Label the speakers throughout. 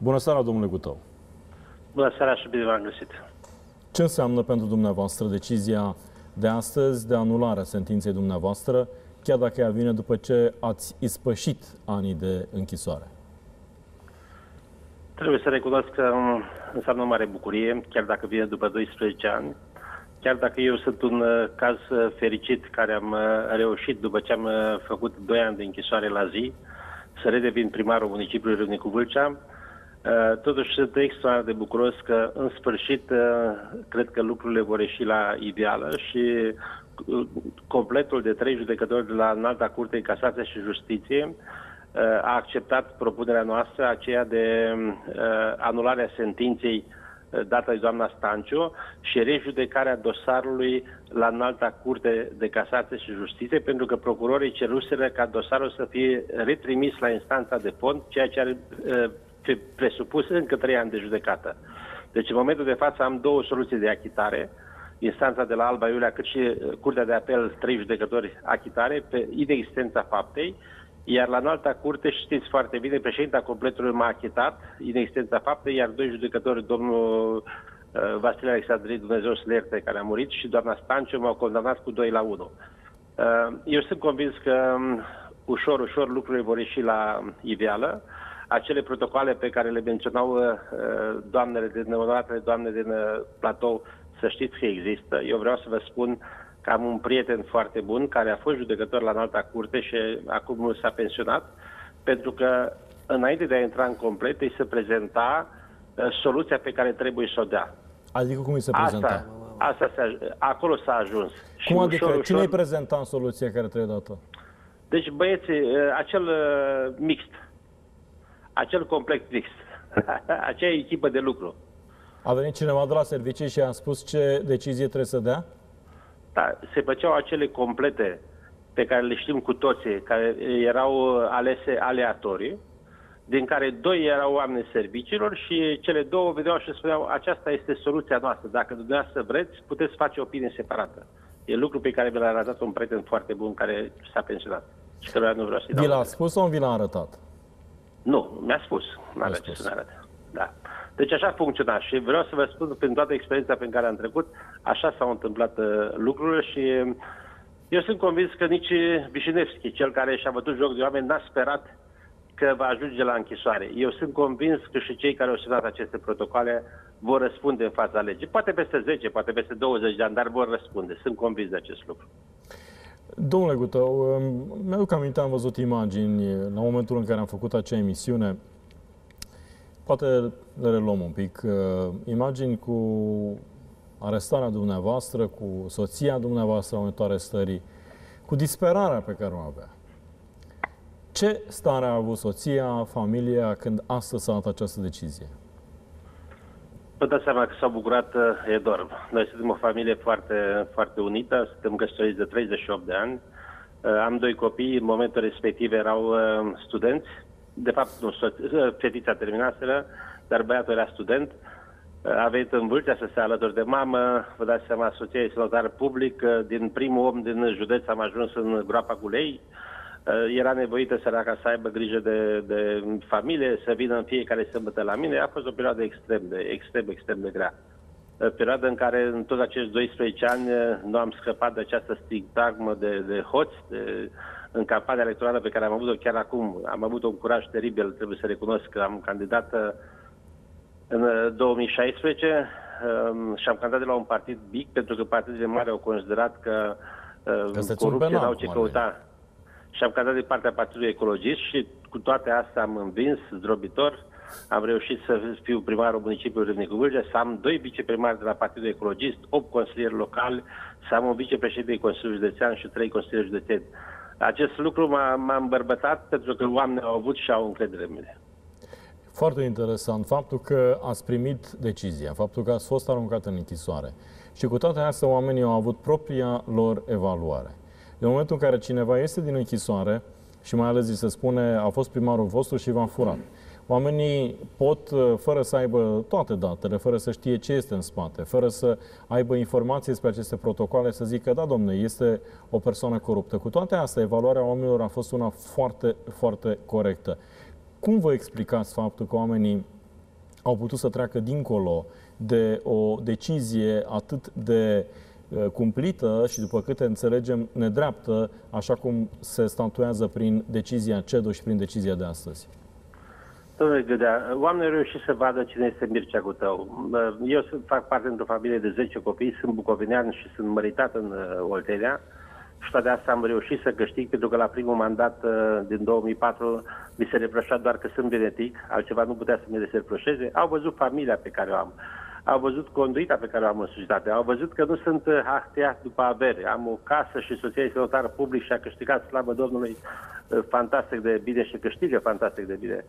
Speaker 1: Bună seara, domnule Gutău!
Speaker 2: Bună seara și bine v-am găsit!
Speaker 1: Ce înseamnă pentru dumneavoastră decizia de astăzi de anularea sentinței dumneavoastră, chiar dacă ea vine după ce ați ispășit anii de închisoare?
Speaker 2: Trebuie să recunosc că înseamnă o mare bucurie, chiar dacă vine după 12 ani, chiar dacă eu sunt un uh, caz uh, fericit care am uh, reușit după ce am făcut 2 ani de închisoare la zi, să redevin primarul municipiului Râmnicu Vâlcea, Totuși sunt extraordinar de bucuros că în sfârșit cred că lucrurile vor ieși la ideală și completul de trei judecători de la Înalta Curte de Casație și Justiție a acceptat propunerea noastră, aceea de anularea sentinței dată de doamna Stanciu și rejudecarea dosarului la înalta curte de casație și justiție, pentru că procurorii ceruseră ca dosarul să fie retrimis la instanța de fond, ceea ce ar fi presupus încă trei ani de judecată. Deci în momentul de față am două soluții de achitare, instanța de la Alba Iulia, cât și Curtea de Apel, trei judecători achitare, pe inexistența faptei, iar la înalta curte, știți foarte bine, președinta completului m-a achitat, inexistența faptei, iar doi judecători, domnul uh, Vasile Alexandrii, Dumnezeu să ierte, care a murit, și doamna Stanciu m-au condamnat cu 2 la 1. Uh, eu sunt convins că um, ușor, ușor lucrurile vor ieși la iveală. Acele protocoale pe care le menționau uh, doamnele din onoratele doamne din platou, să știți că există. Eu vreau să vă spun că am un prieten foarte bun care a fost judecător la înalta curte și acum s-a pensionat, pentru că înainte de a intra în complet îi se prezenta uh, soluția pe care trebuie să o dea.
Speaker 1: Adică cum îi se prezenta?
Speaker 2: Asta, asta se, acolo s-a ajuns.
Speaker 1: Cum și adică? Ușor, Cine îi prezenta în soluția care trebuie dată?
Speaker 2: Deci băieții, uh, acel uh, mixt, acel complex mixt, acea echipă de lucru.
Speaker 1: A venit cineva de la servicii și a spus ce decizie trebuie să dea?
Speaker 2: Da, se făceau acele complete pe care le știm cu toții, care erau alese aleatorii, din care doi erau oameni serviciilor și cele două vedeau și spuneau aceasta este soluția noastră. Dacă dumneavoastră vreți, puteți face opinie separată. E lucru pe care mi l-a arătat un prieten foarte bun care s-a pensionat și că nu vreau să-i
Speaker 1: Vi l-a spus sau vi l-a arătat?
Speaker 2: Nu, mi-a spus. Nu avea ce să arate. Da. Deci așa funcționa și vreau să vă spun, prin toată experiența pe care am trecut, așa s-au întâmplat uh, lucrurile și uh, eu sunt convins că nici Vișinevski, cel care și-a bătut joc de oameni, n-a sperat că va ajunge la închisoare. Eu sunt convins că și cei care au semnat aceste protocoale vor răspunde în fața legii. Poate peste 10, poate peste 20 de ani, dar vor răspunde. Sunt convins de acest lucru.
Speaker 1: Domnule Gutău, mi-aduc aminte, am văzut imagini la momentul în care am făcut acea emisiune Poate le reluăm un pic. Uh, imagini cu arestarea dumneavoastră, cu soția dumneavoastră în momentul arestării, cu disperarea pe care o avea. Ce stare a avut soția, familia, când astăzi s-a luat această decizie?
Speaker 2: Vă dați seama că s-au bucurat uh, enorm. Noi suntem o familie foarte, foarte unită, suntem căsătoriți de 38 de ani. Uh, am doi copii, în momentul respectiv erau studenți, de fapt, nu, fetița terminaseră, dar băiatul era student, a venit în Vâlcea să se alături de mamă, vă dați seama, soția este notar public, din primul om din județ am ajuns în groapa cu lei, era nevoită săraca să aibă grijă de, de familie, să vină în fiecare sâmbătă la mine. A fost o perioadă extrem de, extrem, extrem de grea. Perioada în care în toți acești 12 ani nu am scăpat de această stigmă de, de hoți, de, în campania electorală pe care am avut-o chiar acum. Am avut un curaj teribil, trebuie să recunosc că am candidat uh, în 2016 uh, um, și am candidat de la un partid mic, pentru că partidele mari au considerat că uh, corupția au ce căuta. Și am candidat de partea Partidului Ecologist și cu toate astea am învins zdrobitor. Am reușit să fiu primarul municipiului Râmnicu Vâlcea, să am doi viceprimari de la Partidul Ecologist, 8 consilieri locali, să am un vicepreședinte Consiliului Județean și trei consilieri județeni. Acest lucru m-a, îmbărbătat pentru că oamenii au avut și au încredere în mine.
Speaker 1: Foarte interesant faptul că ați primit decizia, faptul că ați fost aruncat în închisoare. Și cu toate astea, oamenii au avut propria lor evaluare. În momentul în care cineva este din închisoare, și mai ales se spune, a fost primarul vostru și v-a furat. Oamenii pot, uh, fără să aibă toate datele, fără să știe ce este în spate, fără să aibă informații despre aceste protocoale, să zică, da, domne, este o persoană coruptă. Cu toate astea, evaluarea oamenilor a fost una foarte, foarte corectă. Cum vă explicați faptul că oamenii au putut să treacă dincolo de o decizie atât de uh, cumplită și, după câte înțelegem, nedreaptă, așa cum se statuează prin decizia CEDO și prin decizia de astăzi?
Speaker 2: Domnule Gâdea, oamenii au reușit să vadă cine este Mircea Gutău. Eu fac parte într-o familie de 10 copii, sunt bucovinean și sunt măritat în uh, Oltenia și toate asta am reușit să câștig pentru că la primul mandat uh, din 2004 mi se reproșa doar că sunt genetic, altceva nu putea să mi se reproșeze. Au văzut familia pe care o am, au văzut conduita pe care o am în societate, au văzut că nu sunt uh, hahtiat după avere. Am o casă și soția este notar public și a câștigat, slavă Domnului, fantastic de bine și câștigă fantastic de bine.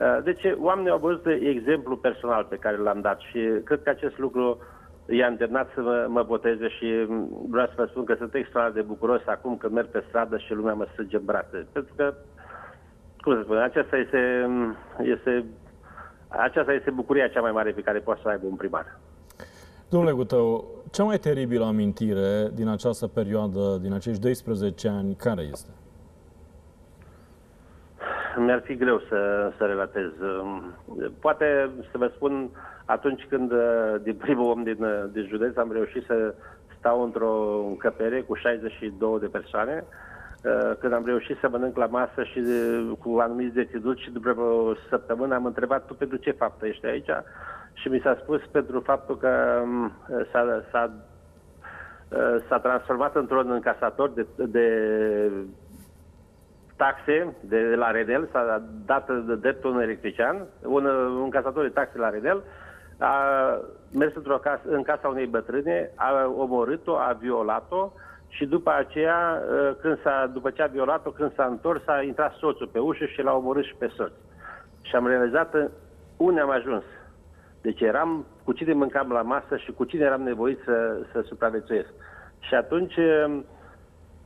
Speaker 2: Uh, deci oamenii au văzut exemplu personal pe care l-am dat și cred că acest lucru i-a îndemnat să mă, mă boteze și vreau să vă spun că sunt extraordinar de bucuros acum că merg pe stradă și lumea mă strânge în brațe. Pentru că, cum să spun, aceasta este, este, aceasta este bucuria cea mai mare pe care poate să aibă un primar.
Speaker 1: Domnule Gutău, cea mai teribilă amintire din această perioadă, din acești 12 ani, care este?
Speaker 2: mi-ar fi greu să, să relatez. Poate să vă spun, atunci când, din primul om din, din județ, am reușit să stau într-o încăpere cu 62 de persoane, când am reușit să mănânc la masă și cu anumiți deținuți și după o săptămână am întrebat tu pentru ce faptă ești aici? Și mi s-a spus pentru faptul că s-a, s-a, s-a transformat într-un încasator de, de taxe de la Redel, s-a dat de dreptul un electrician, un, un casator de taxe la Redel, a mers într-o casă, în casa unei bătrâne, a omorât-o, a violat-o și după aceea, ă, când s-a, după ce a violat-o, când s-a întors, a intrat soțul pe ușă și l-a omorât și pe soț. Și am realizat unde am ajuns. Deci eram, cu cine mâncam la masă și cu cine eram nevoit să, să supraviețuiesc. Și atunci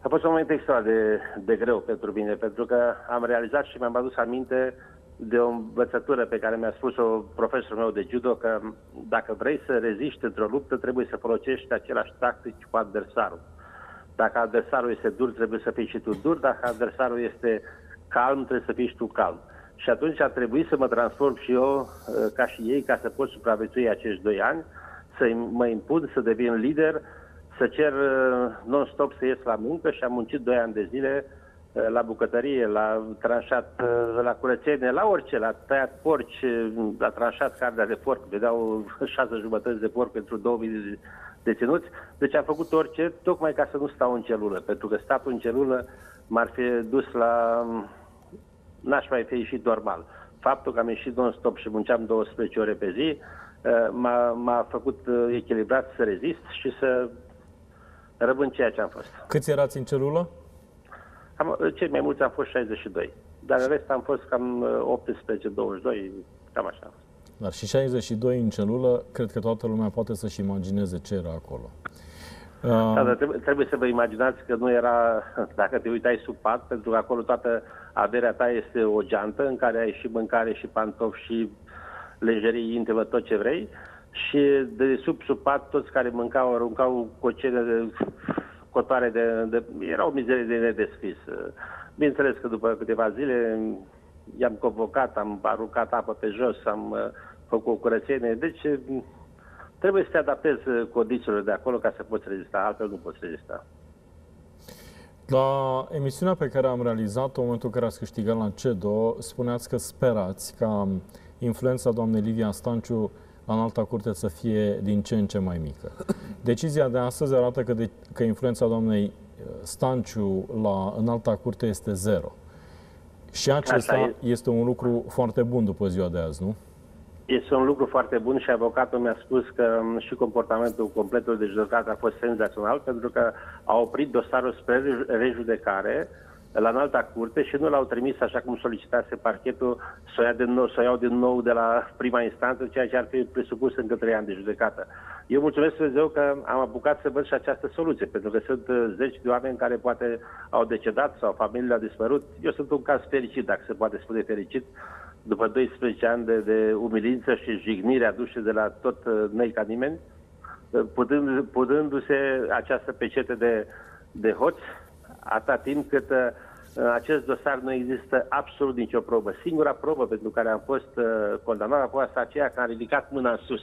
Speaker 2: a fost un moment extra de, de greu pentru mine, pentru că am realizat și mi-am adus aminte de o învățătură pe care mi-a spus-o profesorul meu de judo, că dacă vrei să reziști într-o luptă, trebuie să folosești același tactici cu adversarul. Dacă adversarul este dur, trebuie să fii și tu dur, dacă adversarul este calm, trebuie să fii și tu calm. Și atunci a trebuit să mă transform și eu, uh, ca și ei, ca să pot supraviețui acești doi ani, să mă impun, să devin lider, să cer uh, non-stop să ies la muncă și am muncit 2 ani de zile uh, la bucătărie, la tranșat, uh, la curățenie, la orice, la tăiat porci, la tranșat carnea de porc, vedeau șase jumătăți de porc pentru 2000 de deținuți. Deci am făcut orice, tocmai ca să nu stau în celulă, pentru că statul în celulă m-ar fi dus la... n-aș mai fi ieșit normal. Faptul că am ieșit non-stop și munceam 12 ore pe zi, m-a, m-a făcut echilibrat să rezist și să rămân ceea ce am fost.
Speaker 1: Câți erați în celulă?
Speaker 2: Am, cei mai mulți am fost 62, dar în rest am fost cam 18-22, cam așa.
Speaker 1: Dar și 62 în celulă, cred că toată lumea poate să-și imagineze ce era acolo.
Speaker 2: Da, dar trebuie, trebuie să vă imaginați că nu era, dacă te uitai sub pat, pentru că acolo toată averea ta este o geantă în care ai și mâncare și pantofi și lejerii intimă, tot ce vrei și de sub sub pat toți care mâncau aruncau cocene de cotoare de, de... Era o mizerie de nedescris. Bineînțeles că după câteva zile i-am convocat, am aruncat apă pe jos, am uh, făcut o curățenie. Deci trebuie să te adaptezi condițiilor de acolo ca să poți rezista, altfel nu poți rezista.
Speaker 1: La emisiunea pe care am realizat-o, în momentul în care ați câștigat la CEDO, spuneați că sperați ca influența doamnei Livia Stanciu la înalta curte să fie din ce în ce mai mică. Decizia de astăzi arată că, de, că influența doamnei uh, Stanciu la înalta curte este zero. Și acesta este un lucru foarte bun după ziua de azi, nu?
Speaker 2: Este un lucru foarte bun și avocatul mi-a spus că um, și comportamentul completul de judecată a fost senzațional pentru că a oprit dosarul spre rejudecare la înalta curte și nu l-au trimis așa cum solicitase parchetul să o, ia din nou, să o iau din nou de la prima instanță, ceea ce ar fi presupus încă trei ani de judecată. Eu mulțumesc Dumnezeu că am apucat să văd și această soluție, pentru că sunt uh, zeci de oameni care poate au decedat sau familiile au dispărut. Eu sunt un caz fericit, dacă se poate spune fericit, după 12 ani de, de umilință și jignire aduse de la tot uh, noi ca nimeni, uh, putându-se această pecete de, de hoți, atâta timp cât În acest dosar nu există absolut nicio probă. Singura probă pentru care am fost uh, condamnat a fost aceea că am ridicat mâna în sus.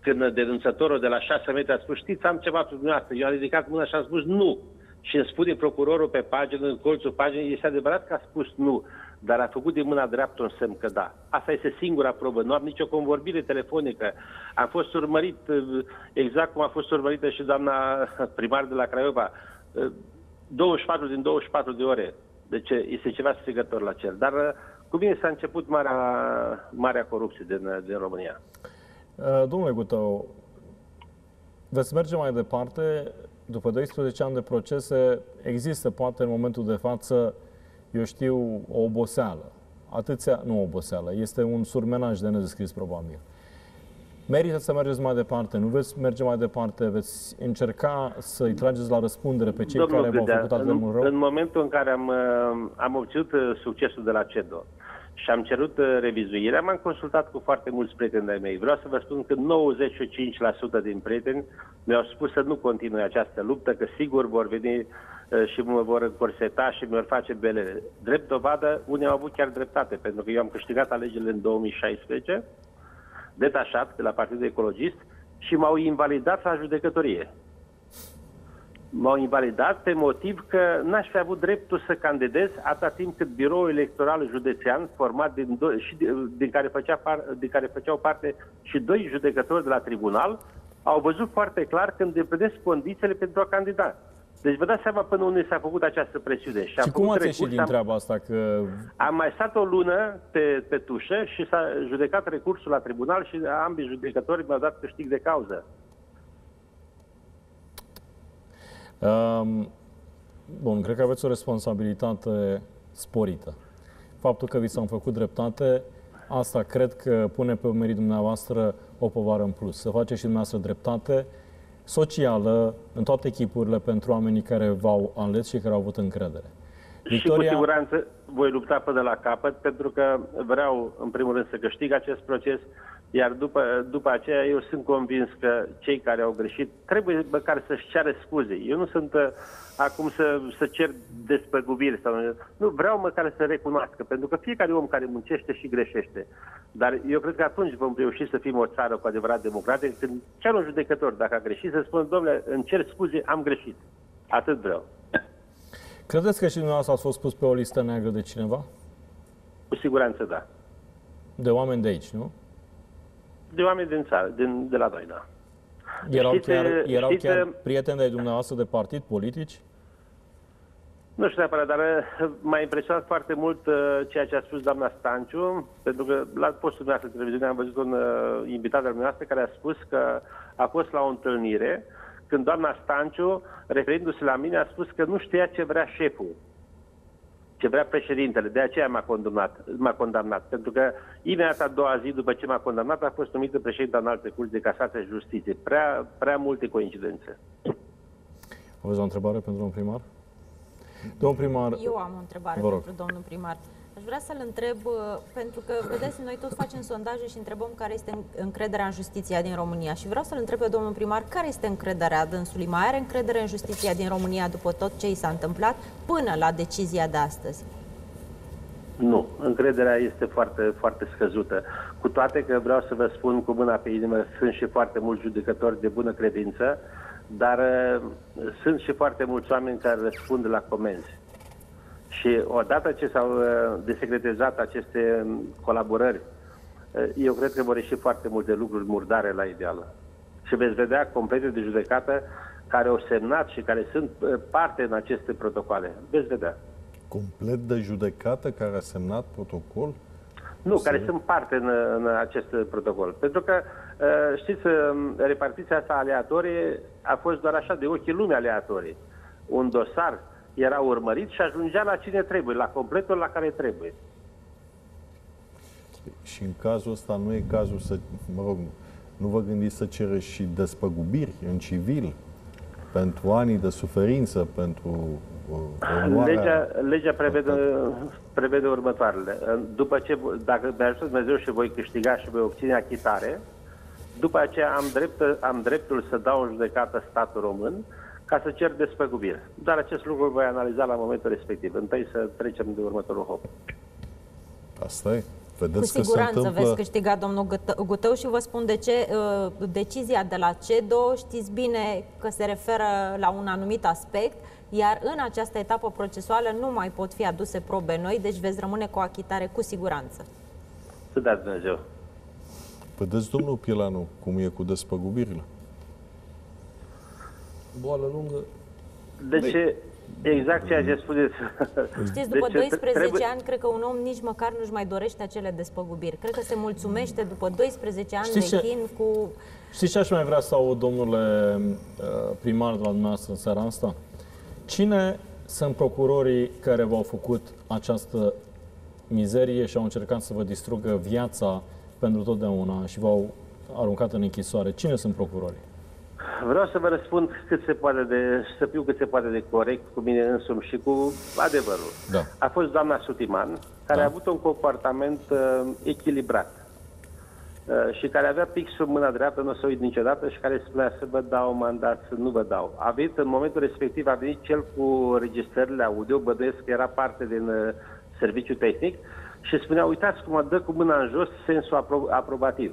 Speaker 2: Când denunțătorul de la 6 metri a spus, știți, am ceva pentru dumneavoastră. Eu am ridicat mâna și am spus nu. Și îmi spune procurorul pe pagină, în colțul paginii, este adevărat că a spus nu, dar a făcut din mâna dreaptă un semn că da. Asta este singura probă. Nu am nicio convorbire telefonică. Am fost urmărit, uh, exact cum a fost urmărită și doamna primar de la Craiova, uh, 24 din 24 de ore. Deci este ceva strigător la cer. Dar uh, cu mine s-a început marea, marea corupție din, din România.
Speaker 1: Uh, domnule Gutău, veți merge mai departe. După 12 ani de procese, există poate în momentul de față, eu știu, o oboseală. Atâția, nu o oboseală, este un surmenaj de nedescris probabil. Merită să mergeți mai departe, nu veți merge mai departe, veți încerca să-i trageți la răspundere pe cei
Speaker 2: Domnul
Speaker 1: care v-au făcut atât de mult rău?
Speaker 2: În momentul în care am, uh, am obținut uh, succesul de la CEDO și am cerut uh, revizuirea, m-am consultat cu foarte mulți prieteni de mei. Vreau să vă spun că 95% din prieteni mi-au spus să nu continui această luptă, că sigur vor veni și mă vor încorseta și mi-vor face belele. Drept dovadă, unii au avut chiar dreptate, pentru că eu am câștigat alegerile în 2016 detașat de la Partidul Ecologist și m-au invalidat la judecătorie. M-au invalidat pe motiv că n-aș fi avut dreptul să candidez atâta timp cât biroul electoral județean, format din, do- și din, care făcea par- din care făceau parte și doi judecători de la tribunal, au văzut foarte clar că îndeplinesc condițiile pentru a candida. Deci vă dați seama până unde s-a făcut această presiune.
Speaker 1: Și, și cum ați ieșit din treaba asta? Că...
Speaker 2: Am mai stat o lună pe, pe tușă și s-a judecat recursul la tribunal și ambii judecători mi-au dat câștig de cauză.
Speaker 1: Um, bun, cred că aveți o responsabilitate sporită. Faptul că vi s-au făcut dreptate, asta cred că pune pe umerii dumneavoastră o povară în plus. Să faceți și dumneavoastră dreptate, socială în toate echipurile pentru oamenii care v-au ales și care au avut încredere.
Speaker 2: Victoria... Și cu siguranță voi lupta până la capăt, pentru că vreau, în primul rând, să câștig acest proces, iar după, după aceea eu sunt convins că cei care au greșit trebuie măcar să-și ceară scuze. Eu nu sunt uh, acum să, să cer despăgubiri. Sau, nu, vreau măcar să recunoască, pentru că fiecare om care muncește și greșește. Dar eu cred că atunci vom reuși să fim o țară cu adevărat democratică, când chiar un judecător, dacă a greșit, să spună, domnule, îmi cer scuze, am greșit. Atât vreau.
Speaker 1: Credeți că și dumneavoastră ați fost pus pe o listă neagră de cineva?
Speaker 2: Cu siguranță da.
Speaker 1: De oameni de aici, nu?
Speaker 2: De oameni din țară, din, de la noi, da.
Speaker 1: Erau, știți, chiar, erau știți, chiar prieteni de dumneavoastră de partid politici?
Speaker 2: Nu știu neapărat, dar uh, m-a impresionat foarte mult uh, ceea ce a spus doamna Stanciu, pentru că la postul meu de televiziune am văzut un uh, invitat al meu care a spus că a fost la o întâlnire când doamna Stanciu, referindu-se la mine, a spus că nu știa ce vrea șeful, ce vrea președintele. De aceea m-a condamnat, m-a condamnat pentru că imediat a doua zi după ce m-a condamnat a fost numită președinte în alte curți de casație și justiție. Prea, prea multe coincidențe.
Speaker 1: Aveți o întrebare pentru domnul primar? Domnul primar...
Speaker 3: Eu am o întrebare pentru domnul primar. Aș vrea să-l întreb, uh, pentru că, vedeți, noi tot facem sondaje și întrebăm care este încrederea în justiția din România. Și vreau să-l întreb pe domnul primar care este încrederea dânsului. Mai are încredere în justiția din România după tot ce i s-a întâmplat până la decizia de astăzi?
Speaker 2: Nu, încrederea este foarte, foarte scăzută. Cu toate că vreau să vă spun cu mâna pe inimă, sunt și foarte mulți judecători de bună credință, dar uh, sunt și foarte mulți oameni care răspund la comenzi. Și odată ce s-au uh, desecretizat aceste colaborări, uh, eu cred că vor ieși foarte multe lucruri murdare la ideală. Și veți vedea complete de judecată care au semnat și care sunt uh, parte în aceste protocoale. Veți vedea.
Speaker 4: Complet de judecată care a semnat protocol?
Speaker 2: Nu, să... care sunt parte în, în acest protocol. Pentru că, știți, repartiția asta aleatorie a fost doar așa de ochii lumii aleatorie. Un dosar era urmărit și ajungea la cine trebuie, la completul la care trebuie.
Speaker 4: Și în cazul ăsta nu e cazul să, mă rog, nu vă gândiți să cereți și despăgubiri în civil pentru anii de suferință, pentru
Speaker 2: uh, Legea, legea prevede, prevede următoarele. După ce, dacă mi ajută Dumnezeu și voi câștiga și voi obține achitare, după aceea am, drept, am dreptul să dau în judecată statul român ca să cer despăgubire. Dar acest lucru îl voi analiza la momentul respectiv. Întâi să trecem de următorul hop.
Speaker 4: Asta e.
Speaker 3: Cu
Speaker 4: Vedeți că se
Speaker 3: siguranță
Speaker 4: întâmplă...
Speaker 3: veți câștiga, domnul Gătă- Gutău, și vă spun de ce. uh, Decizia de la CEDO, știți bine că se referă la un anumit aspect, iar în această etapă procesuală nu mai pot fi aduse probe noi, deci veți rămâne cu achitare cu siguranță.
Speaker 2: Să dați Dumnezeu.
Speaker 4: Vedeți, domnul Pielanu, cum e cu despăgubirile?
Speaker 5: Boală lungă.
Speaker 2: De ce? Exact ceea ce spuneți.
Speaker 3: Știți, după
Speaker 2: Deci,
Speaker 3: 12
Speaker 2: trebuie-
Speaker 3: ani, cred că un om nici măcar nu-și mai dorește acele despăgubiri. Cred că se mulțumește după 12 ani
Speaker 1: Știți
Speaker 3: de
Speaker 1: ce?
Speaker 3: chin cu...
Speaker 1: Știți ce aș mai vrea să aud, domnule uh, primar, de la dumneavoastră în seara asta? Cine sunt procurorii care v-au făcut această mizerie și au încercat să vă distrugă viața pentru totdeauna și v-au aruncat în închisoare? Cine sunt procurorii?
Speaker 2: Vreau să vă răspund cât se poate de, să fiu cât se poate de corect cu mine însumi și cu adevărul.
Speaker 1: Da.
Speaker 2: A fost doamna Sutiman, care
Speaker 1: Da.
Speaker 2: a avut un comportament uh, echilibrat uh, și care avea pixul în mâna dreaptă, nu o să uit niciodată, și care spunea să vă dau mandat, să nu vă dau. A venit, în momentul respectiv, a venit cel cu registrările audio, băduiesc că era parte din uh, serviciu tehnic, și spunea, uitați cum mă dă cu mâna în jos sensul apro- aprobativ.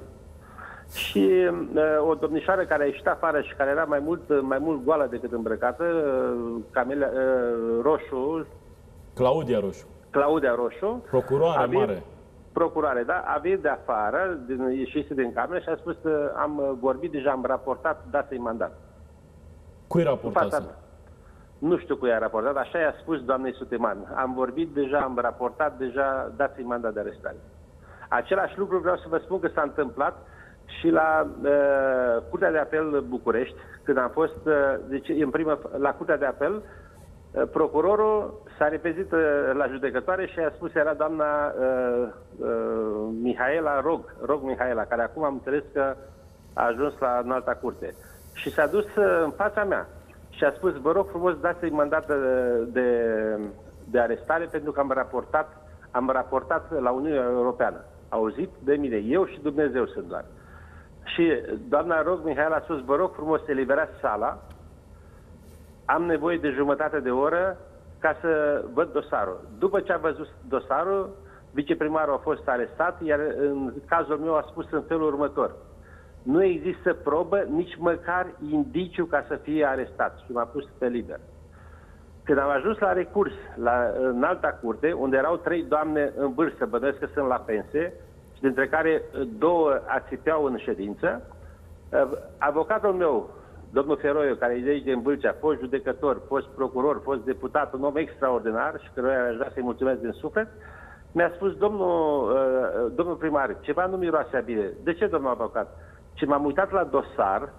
Speaker 2: Și uh, o domnișoară care a ieșit afară și care era mai mult, uh, mai mult goală decât îmbrăcată, uh, Camelia uh, Roșu,
Speaker 1: Claudia Roșu,
Speaker 2: Claudia Roșu,
Speaker 1: procuroare
Speaker 2: a venit-
Speaker 1: mare.
Speaker 2: Procurare, da, a venit de afară, din, ieșise din cameră și a spus că am uh, vorbit deja, am raportat, dați-i mandat.
Speaker 1: Cui
Speaker 2: În
Speaker 1: raportați?
Speaker 2: fața mea. Nu știu cui a raportat, așa i-a spus doamnei Suteman. Am vorbit deja, am raportat deja, dați-i mandat de arestare. Același lucru vreau să vă spun că s-a întâmplat și la uh, Curtea de Apel București, când am fost, uh, deci în primă, la Curtea de Apel, uh, procurorul s-a repezit uh, la judecătoare și a spus era doamna uh, uh, Mihaela Rog, Rog Mihaela, care acum am înțeles că a ajuns la înalta curte. Și s-a dus uh, în fața mea și a spus, vă rog frumos, dați-i mandat de, de, de arestare pentru că am raportat, am raportat la Uniunea Europeană. Auzit de mine, eu și Dumnezeu sunt doar. Și doamna Rog Mihaela a spus, vă rog frumos, eliberați sala, am nevoie de jumătate de oră ca să văd dosarul. După ce a văzut dosarul, viceprimarul a fost arestat, iar în cazul meu a spus în felul următor. Nu există probă, nici măcar indiciu ca să fie arestat și m-a pus pe liber. Când am ajuns la recurs, la, în alta curte, unde erau trei doamne în vârstă, bănuiesc că sunt la pensie, și dintre care uh, două ațipeau în ședință, uh, avocatul meu, domnul Feroiu, care e de aici din Vâlcea, fost judecător, fost procuror, fost deputat, un om extraordinar și căruia aș vrea să-i mulțumesc din suflet, mi-a spus, domnul, uh, domnul primar, ceva nu miroase a bine. De ce, domnul avocat? Și m-am uitat la dosar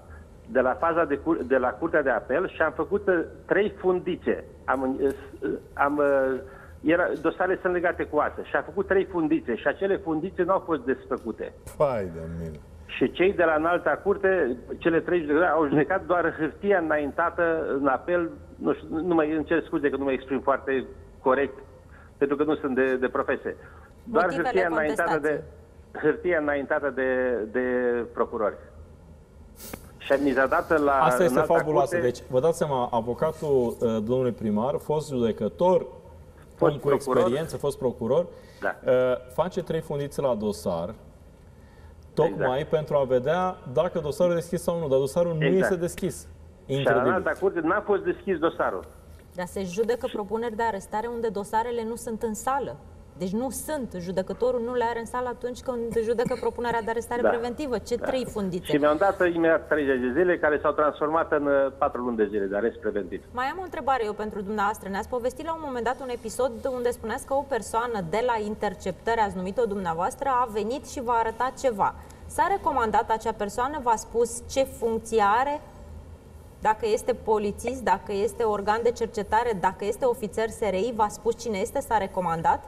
Speaker 2: de la faza de, cur- de la Curtea de Apel și am făcut uh, trei fundițe. Am, uh, uh, am, uh, era, dosarele sunt legate cu asta și am făcut trei fundițe și acele fundițe nu au fost desfăcute.
Speaker 4: Pai de mine.
Speaker 2: Și cei de la înalta curte, cele trei judecători, au judecat doar hârtia înaintată în apel, nu, știu, nu mai îmi cer scuze că nu mă exprim foarte corect, pentru că nu sunt de, de profesie. Doar
Speaker 3: Motivele
Speaker 2: hârtia înaintată de,
Speaker 3: contestației.
Speaker 2: hârtia înaintată de, de procurori. Și mi s-a dat la
Speaker 1: Asta este
Speaker 2: înalta
Speaker 1: fabuloasă.
Speaker 2: curte-
Speaker 1: Deci, vă dați seama, avocatul uh, domnului primar, fost judecător,
Speaker 2: Fost
Speaker 1: om cu
Speaker 2: procuror.
Speaker 1: experiență, fost procuror,
Speaker 2: Da.
Speaker 1: uh, face trei fundițe la dosar, tocmai
Speaker 2: Exact.
Speaker 1: pentru a vedea dacă dosarul e deschis sau nu, dar dosarul nu
Speaker 2: Exact.
Speaker 1: este deschis.
Speaker 2: Și la
Speaker 1: Incredibil.
Speaker 2: înalta curte n-a fost deschis dosarul.
Speaker 3: Dar se judecă propuneri de arestare unde dosarele nu sunt în sală. Deci nu sunt. Judecătorul nu le are în sală atunci când judecă propunerea de arestare
Speaker 2: Da.
Speaker 3: preventivă. Ce trei fundițe?
Speaker 2: Și mi-au dat imediat 30 de zile care s-au transformat în 4 luni de zile de arest preventiv.
Speaker 3: Mai am o întrebare eu pentru dumneavoastră. Ne-ați povestit la un moment dat un episod unde spuneați că o persoană de la interceptări, ați numit-o dumneavoastră, a venit și v-a arătat ceva. S-a recomandat acea persoană, v-a spus ce funcție are, dacă este polițist, dacă este organ de cercetare, dacă este ofițer SRI, v-a spus cine este, s-a recomandat?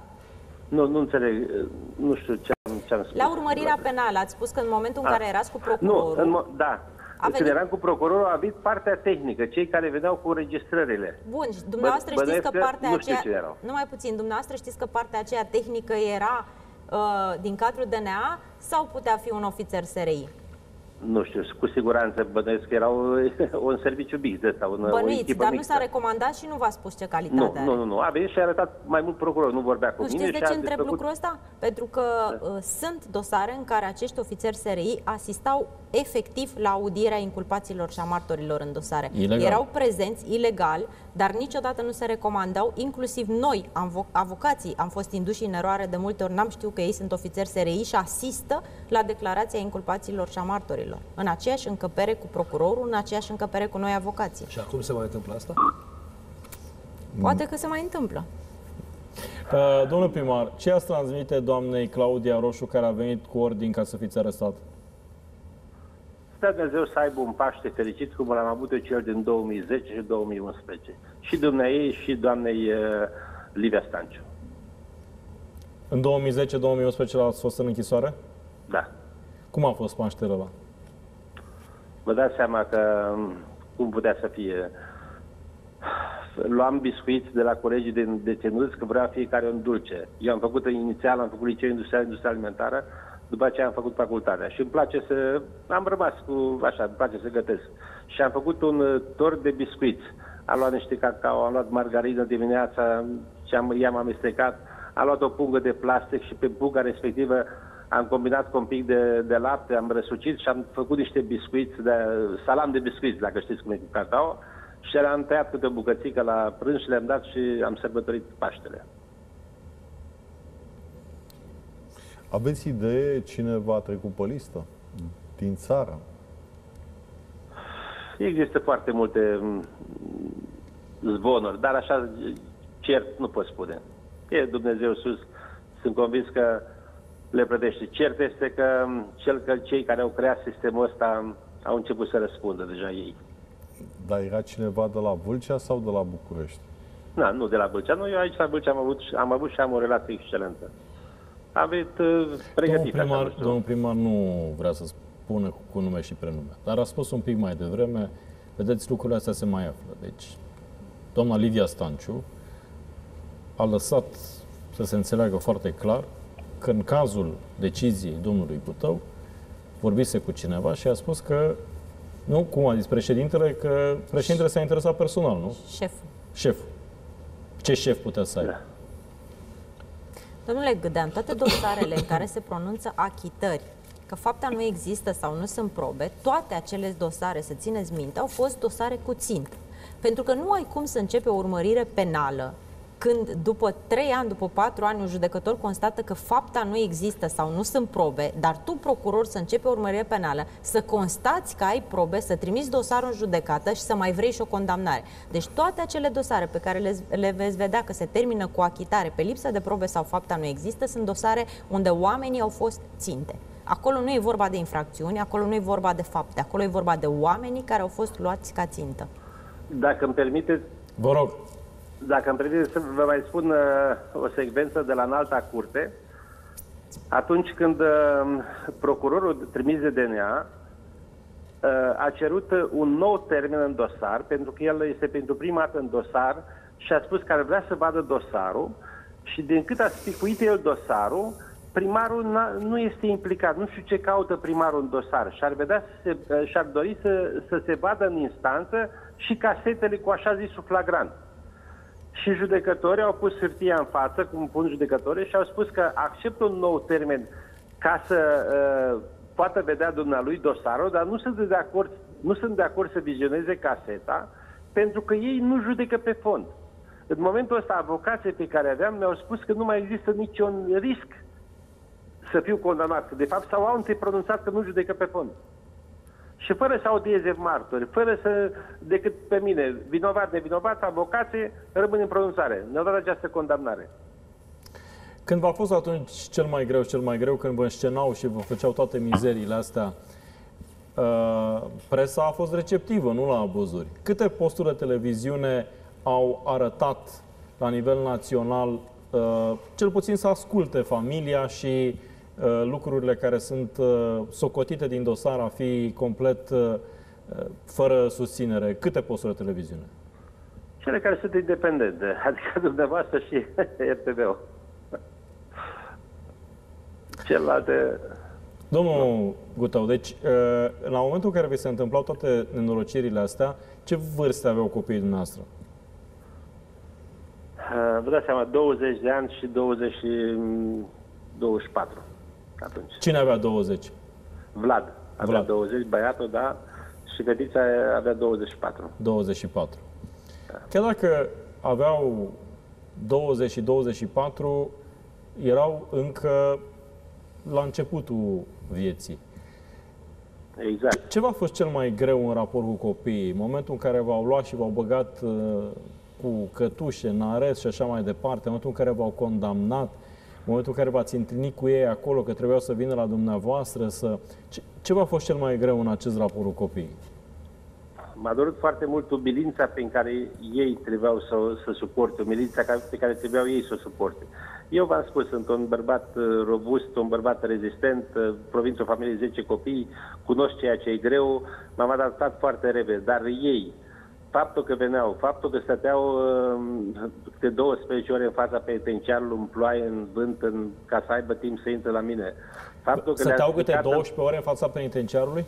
Speaker 2: Nu, nu înțeleg, nu știu ce am, ce am spus.
Speaker 3: La urmărirea penală, ați spus că în momentul în
Speaker 2: Ah.
Speaker 3: care erați cu
Speaker 2: Nu,
Speaker 3: procurorul...
Speaker 2: în, mo- da.
Speaker 3: A
Speaker 2: Când
Speaker 3: venit-
Speaker 2: eram cu procurorul, a venit partea tehnică, cei care veneau cu registrările.
Speaker 3: Bun, și dumneavoastră
Speaker 2: Bă-
Speaker 3: știți că
Speaker 2: bănuiesc că
Speaker 3: partea
Speaker 2: nu știu
Speaker 3: aceea...
Speaker 2: cine erau.
Speaker 3: Numai puțin, dumneavoastră știți că partea aceea tehnică era uh, din cadrul DNA sau putea fi un ofițer SRI?
Speaker 2: Nu știu, cu siguranță bănuiesc că erau un serviciu big de sau un,
Speaker 3: Bănuiți, dar
Speaker 2: mixtă.
Speaker 3: nu s-a recomandat și nu v-a spus ce calitate
Speaker 2: nu,
Speaker 3: are.
Speaker 2: nu, nu, nu, a venit și a arătat mai mult procuror, nu vorbea cu
Speaker 3: Nu
Speaker 2: mine
Speaker 3: știți de
Speaker 2: și
Speaker 3: ce
Speaker 2: a
Speaker 3: întreb
Speaker 2: desfăcut-
Speaker 3: lucrul ăsta? Pentru că uh, sunt dosare în care acești ofițeri SRI asistau efectiv la audierea inculpaților și a martorilor în dosare.
Speaker 1: Ilegal.
Speaker 3: Erau prezenți ilegal, dar niciodată nu se recomandau, inclusiv noi, avo- avocații, am fost induși în eroare de multe ori, n-am știut că ei sunt ofițeri SRI și asistă la declarația inculpaților și a martorilor. În aceeași încăpere cu procurorul, în aceeași încăpere cu noi avocații.
Speaker 5: Și acum se mai întâmplă asta?
Speaker 3: Poate că se mai întâmplă.
Speaker 1: Uh, domnule primar, ce ați transmite doamnei Claudia Roșu care a venit cu ordin ca să fiți arestat?
Speaker 2: Stă Dumnezeu să aibă un Paște fericit cum l-am avut eu cel din 2010 și 2011. Și dumneai și doamnei uh, Livia Stanciu.
Speaker 1: În 2010-2011 ați fost în închisoare?
Speaker 2: Da.
Speaker 1: Cum a fost Paștele ăla?
Speaker 2: Vă dați seama că um, cum putea să fie. Luam biscuiți de la colegii de deținuți că vrea fiecare un dulce. Eu am făcut inițial, am făcut liceu industrial, industria alimentară, după aceea am făcut facultatea și îmi place să... Am rămas cu... așa, îmi place să gătesc. Și am făcut un uh, tort de biscuiți. Am luat niște cacao, am luat margarină dimineața și am, i-am amestecat. Am luat o pungă de plastic și pe punga respectivă am combinat cu un pic de, de lapte, am răsucit și am făcut niște biscuiți, de, salam de biscuiți, dacă știți cum e cu cacao, și le-am tăiat câte o bucățică la prânz și le-am dat și am sărbătorit Paștele.
Speaker 4: Aveți idee cine va trecut pe listă din țară?
Speaker 2: Există foarte multe mm, zvonuri, dar așa cert nu pot spune. E Dumnezeu sus, sunt convins că le plătește. Cert este că mm, cel că cei care au creat sistemul ăsta au început să răspundă deja ei.
Speaker 4: Dar era cineva de la Vâlcea sau de la București?
Speaker 2: Na, nu de la Bâlcea. Nu, eu aici la Bâlcea am avut, am avut și am o relație excelentă. Am venit uh,
Speaker 1: Domnul
Speaker 2: pregătit. așa,
Speaker 1: primar,
Speaker 2: nu știu.
Speaker 1: domnul primar nu vrea să spună cu- cu nume și prenume, dar a spus un pic mai devreme, vedeți, lucrurile astea se mai află. Deci, doamna Livia Stanciu a lăsat să se înțeleagă foarte clar că în cazul deciziei domnului Butău vorbise cu cineva și a spus că nu, cum a zis președintele, că președintele s-a interesat personal, nu?
Speaker 3: Șeful.
Speaker 1: Șeful. Ce șef putea să aibă?
Speaker 2: Da.
Speaker 3: Domnule Gâdean, toate dosarele în care se pronunță achitări, că fapta nu există sau nu sunt probe, toate acele dosare, să țineți minte, au fost dosare cu țintă. Pentru că nu ai cum să începe o urmărire penală când după 3 ani, după 4 ani, un judecător constată că fapta nu există sau nu sunt probe, dar tu, procuror, să începi o urmărire penală, să constați că ai probe, să trimiți dosarul în judecată și să mai vrei și o condamnare. Deci toate acele dosare pe care le, le veți vedea că se termină cu achitare pe lipsă de probe sau fapta nu există, sunt dosare unde oamenii au fost ținte. Acolo nu e vorba de infracțiuni, acolo nu e vorba de fapte, acolo e vorba de oamenii care au fost luați ca țintă.
Speaker 2: Dacă îmi permiteți,
Speaker 1: Vă rog,
Speaker 2: Dacă îmi permiteți să vă mai spun uh, o secvență de la înalta curte, atunci când uh, procurorul trimis de DNA uh, a cerut uh, un nou termen în dosar, pentru că el este pentru prima dată în dosar și a spus că ar vrea să vadă dosarul și din cât a spicuit el dosarul, primarul n-a- nu este implicat, nu știu ce caută primarul în dosar și ar, vedea să se, uh, și-ar dori să, să se vadă în instanță și casetele cu așa zisul flagrant. Și judecătorii au pus hârtia în față, cum pun judecătorii, și au spus că acceptă un nou termen ca să uh, poată vedea dumnealui dosarul, dar nu sunt de acord, nu sunt de acord să vizioneze caseta, pentru că ei nu judecă pe fond. În momentul ăsta, avocații pe care aveam mi-au spus că nu mai există niciun risc să fiu condamnat. că De fapt, s-au antipronunțat că nu judecă pe fond. Și fără să audieze martori, fără să, decât pe mine, vinovat, nevinovat, avocații, rămân în pronunțare. Ne-au dat această condamnare.
Speaker 1: Când v-a fost atunci cel mai greu, cel mai greu, când vă înscenau și vă făceau toate mizeriile astea, uh, presa a fost receptivă, nu la abuzuri. Câte posturi de televiziune au arătat la nivel național, uh, cel puțin să asculte familia și uh, lucrurile care sunt uh, socotite din dosar a fi complet uh, uh, fără susținere? Câte posturi de televiziune?
Speaker 2: Cele care sunt independente, adică dumneavoastră și RTV-ul. Celelalte,
Speaker 1: Domnul Gutău, deci uh, la momentul în care vi se întâmplau toate nenorocirile astea, ce vârste aveau copiii dumneavoastră?
Speaker 2: Uh, Vă dați seama, 20 de ani și 20 și 24 atunci.
Speaker 1: Cine avea 20?
Speaker 2: Vlad avea
Speaker 1: Vlad.
Speaker 2: 20, băiatul, da, și fetița avea 24.
Speaker 1: 24. Chiar dacă aveau 20 și 24, erau încă la începutul vieții.
Speaker 2: Exact.
Speaker 1: Ce v-a fost cel mai greu în raport cu copiii? Momentul în care v-au luat și v-au băgat uh, cu cătușe în arest și așa mai departe, momentul în care v-au condamnat, momentul în care v-ați întâlnit cu ei acolo, că trebuiau să vină la dumneavoastră, să... Ce, ce v-a fost cel mai greu în acest raport cu copiii?
Speaker 2: M-a dorit foarte mult umilința pe care ei trebuiau să, să suporte, umilința ca- pe care trebuiau ei să o suporte. Eu v-am spus, sunt un bărbat uh, robust, un bărbat rezistent, uh, provin o familie de 10 copii, cunosc ceea ce e greu, m-am adaptat foarte repede, dar ei, faptul că veneau, faptul că stăteau uh, de 12 ore în fața penitenciarului, în ploaie, în vânt, în, ca să aibă timp să intre la mine. Faptul că le-a
Speaker 1: Stăteau câte
Speaker 2: explicat-
Speaker 1: 12 ore în fața penitenciarului?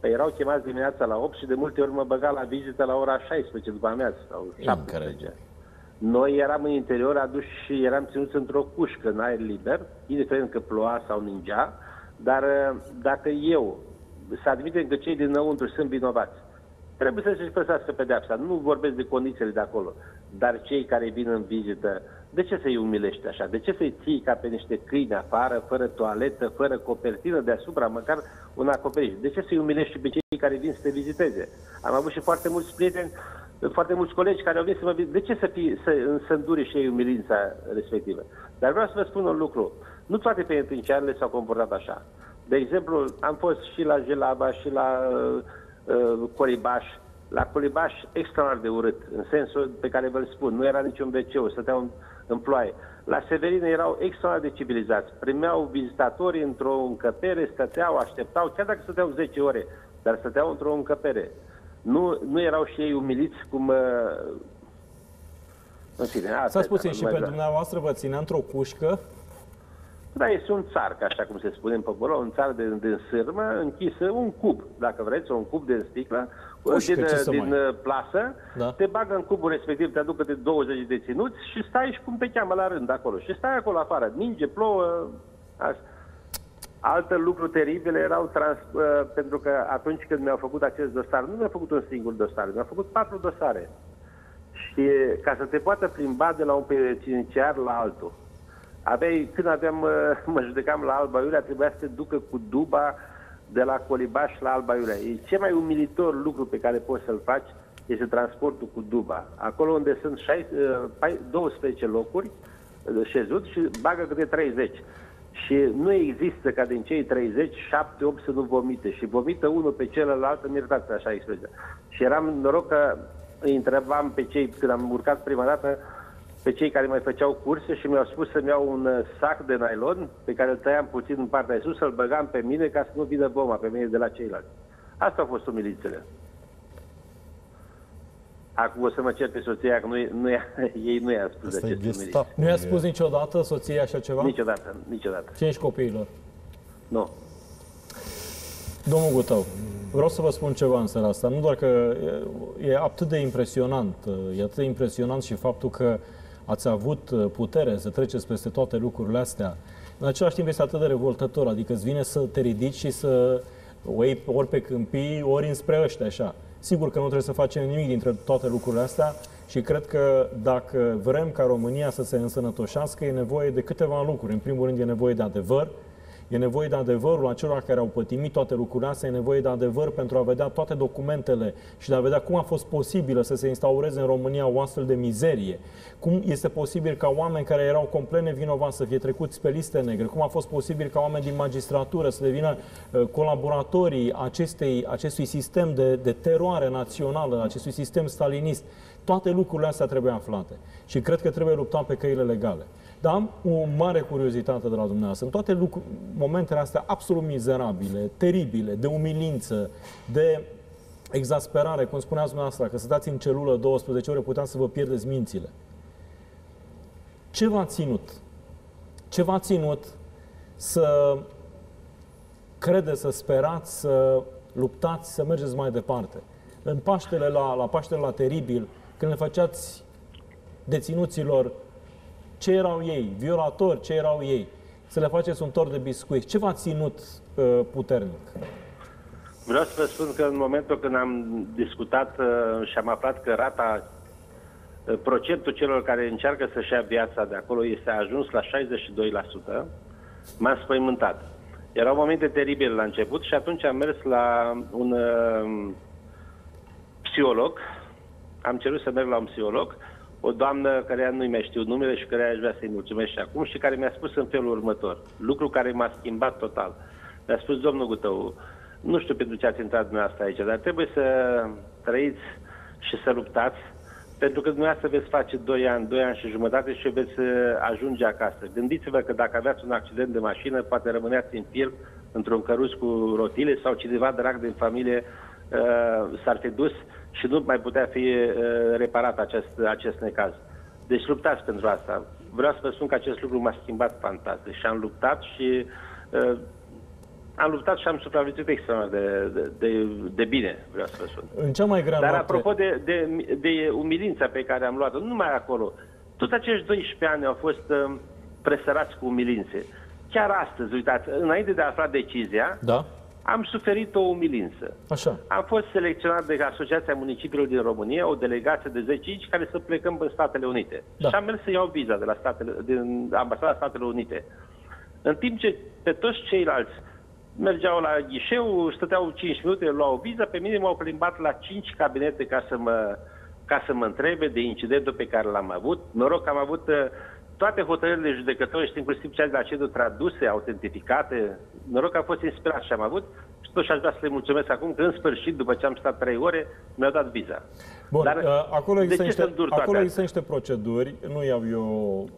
Speaker 2: Păi erau chemați dimineața la 8 și de multe ori mă băga la vizită la ora 16 după amiază sau 17.
Speaker 1: Incredibil.
Speaker 2: Noi eram în interior aduși și eram ținuți într-o cușcă în aer liber, indiferent că ploua sau ningea, dar uh, dacă eu, să admitem că cei dinăuntru sunt vinovați, trebuie să-și păsească pedeapsa. Nu vorbesc de condițiile de acolo, dar cei care vin în vizită, de ce să-i umilești așa? De ce să-i ții ca pe niște câini afară, fără toaletă, fără copertină deasupra, măcar un acoperiș? De ce să-i umilești pe cei care vin să te viziteze? Am avut și foarte mulți prieteni, foarte mulți colegi care au venit să mă viziteze. De ce să, fii, să, să îndure și ei umilința respectivă? Dar vreau să vă spun un lucru. Nu toate penitenciarele s-au comportat așa. De exemplu, am fost și la Jelaba și la uh, uh, Coribaș. La Coribaș extraordinar de urât, în sensul pe care vă-l spun. Nu era niciun wc stăteau în, în ploaie. La Severin erau extraordinar de civilizați. Primeau vizitatori într-o încăpere, stăteau, așteptau, chiar dacă stăteau 10 ore, dar stăteau într-o încăpere. Nu, nu erau și ei umiliți cum... Uh, în fine, asta
Speaker 1: Să
Speaker 2: e,
Speaker 1: spus
Speaker 2: nu
Speaker 1: și
Speaker 2: mai
Speaker 1: pe
Speaker 2: vreau.
Speaker 1: dumneavoastră vă ținea într-o cușcă
Speaker 2: Da, este un țar, ca așa cum se spune în popular, un țar de, de sârmă, închisă, un cub, dacă vreți, un cub de sticlă,
Speaker 1: Pușcă,
Speaker 2: din,
Speaker 1: ce să
Speaker 2: din
Speaker 1: mai-
Speaker 2: uh, plasă,
Speaker 1: Da.
Speaker 2: te bagă în cubul respectiv, te aducă de 20 de ținuți și stai și cum te cheamă la rând acolo. Și stai acolo afară, ninge, plouă, așa. Altă lucru teribil erau trans, uh, pentru că atunci când mi-au făcut acest dosar, nu mi-au făcut un singur dosar, mi-au făcut patru dosare. Și ca să te poată plimba de la un penitenciar la altul, aveai, când aveam, uh, mă judecam la Alba Iulia, trebuia să te ducă cu duba de la Colibaș la Alba Iulia. E cel mai umilitor lucru pe care poți să-l faci este transportul cu duba. Acolo unde sunt 6, uh, pai- 12 locuri uh, șezut și bagă câte 30. Și nu există ca din cei 30, 7-8 să nu vomite. Și vomită unul pe celălalt, îmi iertați așa expresia. Și eram noroc că îi întrebam pe cei, când am urcat prima dată, pe cei care mai făceau curse și mi-au spus să-mi iau un uh, sac de nylon pe care îl tăiam puțin în partea de sus, să-l băgam pe mine ca să nu vină voma pe mine de la ceilalți. Asta au fost umilițele. Acum o să mă certe soția că nu, e- nu e, ei nu i-a spus
Speaker 4: Asta
Speaker 2: de
Speaker 4: e
Speaker 2: acest umilițe.
Speaker 4: gestapo.
Speaker 1: Nu i-a spus niciodată soției așa ceva?
Speaker 2: Niciodată, niciodată.
Speaker 1: Cinci copiilor.
Speaker 2: Nu.
Speaker 1: Domnul Gutău, vreau să vă spun ceva în seara asta. Nu doar că e, e atât de impresionant, e atât de impresionant și faptul că ați avut putere să treceți peste toate lucrurile astea. În același timp este atât de revoltător, adică îți vine să te ridici și să o iei ori pe câmpii, ori înspre ăștia, așa. Sigur că nu trebuie să facem nimic dintre toate lucrurile astea și cred că dacă vrem ca România să se însănătoșească, e nevoie de câteva lucruri. În primul rând e nevoie de adevăr, E nevoie de adevărul acelor care au pătimit toate lucrurile astea, e nevoie de adevăr pentru a vedea toate documentele și de a vedea cum a fost posibil să se instaureze în România o astfel de mizerie. Cum este posibil ca oameni care erau complet nevinovați să fie trecuți pe liste negre, cum a fost posibil ca oameni din magistratură să devină uh, colaboratorii acestei, acestui sistem de, de teroare națională, acestui sistem stalinist. Toate lucrurile astea trebuie aflate și cred că trebuie luptat pe căile legale. Dar am o mare curiozitate de la dumneavoastră. În toate lucru, momentele astea absolut mizerabile, teribile, de umilință, de exasperare, cum spuneați dumneavoastră, că stați în celulă 12 ore, puteam să vă pierdeți mințile. Ce v-a ținut? Ce v-a ținut să credeți, să sperați, să luptați, să mergeți mai departe. În Paștele la, la Paștele la Teribil, când le făceați deținuților ce erau ei, violatori, ce erau ei, să le faceți un tor de biscuit. Ce v-a ținut uh, puternic?
Speaker 2: Vreau să vă spun că în momentul când am discutat uh, și am aflat că rata, uh, procentul celor care încearcă să-și ia viața de acolo este ajuns la 62%, m-am spăimântat. Erau momente teribile la început și atunci am mers la un uh, psiholog, am cerut să merg la un psiholog, o doamnă care nu-i mai știu numele și care aș vrea să-i mulțumesc și acum și care mi-a spus în felul următor, lucru care m-a schimbat total. Mi-a spus, domnul Gutău, nu știu pentru ce ați intrat dumneavoastră aici, dar trebuie să trăiți și să luptați, pentru că dumneavoastră veți face 2 ani, 2 ani și jumătate și veți uh, ajunge acasă. Gândiți-vă că dacă aveați un accident de mașină, poate rămâneați în fir într-un căruț cu rotile sau cineva drag din familie uh, s-ar fi dus și nu mai putea fi uh, reparat acest, acest necaz. Deci luptați pentru asta. Vreau să vă spun că acest lucru m-a schimbat fantastic și am luptat și uh, am luptat și am supraviețuit extraordinar de, de, de, de bine, vreau să vă spun.
Speaker 1: În cea mai grea
Speaker 2: Dar
Speaker 1: noapte...
Speaker 2: apropo de, de, de umilința pe care am luat-o, nu numai acolo, toți acești 12 ani au fost uh, presărați cu umilințe. Chiar astăzi, uitați, înainte de a afla decizia,
Speaker 1: Da?
Speaker 2: Am suferit o umilință.
Speaker 1: Așa.
Speaker 2: Am fost selecționat de Asociația Municipiilor din România, o delegație de 10 inci care să plecăm în Statele Unite.
Speaker 1: Da.
Speaker 2: Și am mers să iau viza de la Statele, din Ambasada Statelor Unite. În timp ce pe toți ceilalți mergeau la ghișeu, stăteau 5 minute, luau viza, pe mine m-au plimbat la 5 cabinete ca să mă, ca să mă întrebe de incidentul pe care l-am avut. Noroc că am avut uh, toate hotărârile judecătorești, inclusiv cele de la CEDU traduse, autentificate. Noroc că am fost inspirat și am avut. Și totuși aș vrea să le mulțumesc acum că în sfârșit, după ce am stat 3 ore, mi-au dat viza.
Speaker 1: Bun,
Speaker 2: Dar
Speaker 1: uh, acolo
Speaker 2: de
Speaker 1: există,
Speaker 2: ce
Speaker 1: niște,
Speaker 2: să îndur toate
Speaker 1: acolo există
Speaker 2: astea?
Speaker 1: niște proceduri, nu iau eu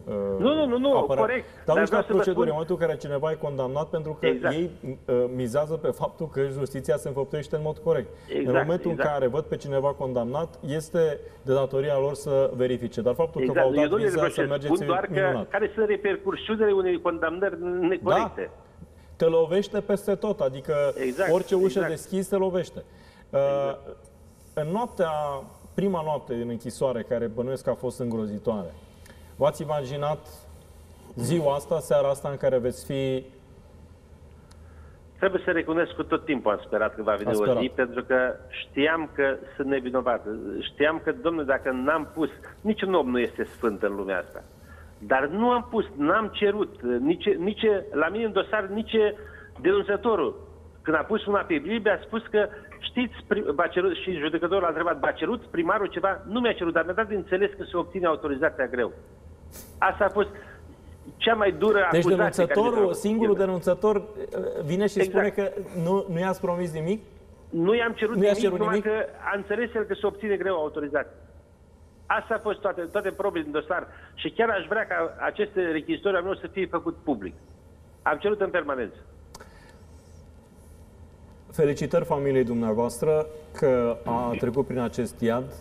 Speaker 1: uh,
Speaker 2: Nu, nu, nu, nu,
Speaker 1: apărat.
Speaker 2: corect.
Speaker 1: Dar
Speaker 2: Dar
Speaker 1: niște
Speaker 2: vreau să vă
Speaker 1: proceduri
Speaker 2: spun-
Speaker 1: în momentul în care cineva e condamnat pentru că
Speaker 2: Exact.
Speaker 1: ei uh, mizează pe faptul că justiția se înfăptuiește în mod corect. în
Speaker 2: Exact,
Speaker 1: momentul
Speaker 2: exact.
Speaker 1: în care văd pe cineva condamnat, este de datoria lor să verifice. Dar faptul că
Speaker 2: Exact.
Speaker 1: v-au
Speaker 2: Eu
Speaker 1: dat
Speaker 2: nu le
Speaker 1: viza să
Speaker 2: reproșez,
Speaker 1: mergeți
Speaker 2: spun doar
Speaker 1: e
Speaker 2: că
Speaker 1: minunat.
Speaker 2: care sunt repercursiunile unei condamnări necorecte.
Speaker 1: te lovește peste tot, adică
Speaker 2: Exact,
Speaker 1: orice ușă
Speaker 2: exact.
Speaker 1: deschis te lovește. Uh, În noaptea, prima noapte din închisoare, care bănuiesc că a fost îngrozitoare, v-ați imaginat ziua asta, seara asta în care veți fi...
Speaker 2: Trebuie să recunosc că tot timpul am sperat că va veni
Speaker 1: Ați
Speaker 2: o
Speaker 1: sperat.
Speaker 2: zi, pentru că știam că sunt nevinovat. Știam că, domnule, dacă n-am pus, niciun om nu este sfânt în lumea asta. Dar nu am pus, n-am cerut, nici, nici la mine în dosar, nici denunțătorul. Când a pus una pe Biblie, a spus că, știți, prim- v-a cerut, și judecătorul a întrebat, v-a cerut primarul ceva? Nu mi-a cerut, dar mi-a dat de înțeles că se obține autorizația greu. Asta a fost cea mai dură
Speaker 1: Deci
Speaker 2: acuzație care mi s-a
Speaker 1: denunțătorul,
Speaker 2: făcut.
Speaker 1: singurul denunțător uh, vine și
Speaker 2: Exact.
Speaker 1: spune că nu, nu i-ați promis nimic?
Speaker 2: Nu i-am cerut
Speaker 1: Nu i-ați
Speaker 2: nimic,
Speaker 1: cerut
Speaker 2: numai
Speaker 1: nimic?
Speaker 2: că a înțeles el că se obține greu autorizație. Asta a fost toate, toate probele din dosar. Și chiar aș vrea ca aceste rechizitori al meu să fie făcut public. Am cerut în permanență.
Speaker 1: Felicitări familiei dumneavoastră că a trecut prin acest iad.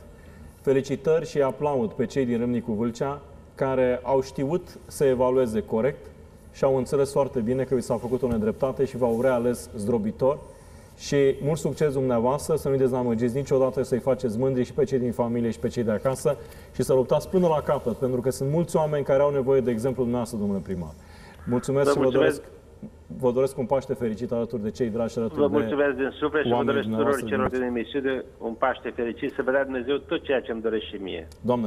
Speaker 1: Felicitări și aplaud pe cei din Râmnicu Vâlcea care au știut să evalueze corect și au înțeles foarte bine că vi s-a făcut o nedreptate și v-au reales zdrobitor. Și mult succes dumneavoastră, să nu-i dezamăgiți niciodată, să-i faceți mândri și pe cei din familie și pe cei de acasă și să luptați până la capăt, pentru că sunt mulți oameni care au nevoie de exemplu dumneavoastră, domnule primar. Mulțumesc
Speaker 2: Vă
Speaker 1: și vă
Speaker 2: mulțumesc.
Speaker 1: doresc, vă doresc un Paște fericit alături de cei dragi și alături
Speaker 2: Vă
Speaker 1: de
Speaker 2: mulțumesc din suflet și vă
Speaker 1: oamenii
Speaker 2: doresc tuturor
Speaker 1: dumneavoastră
Speaker 2: celor
Speaker 1: din
Speaker 2: din emisiune un Paște fericit, să vă dea Dumnezeu tot ceea ce îmi doresc și mie.
Speaker 1: Doamne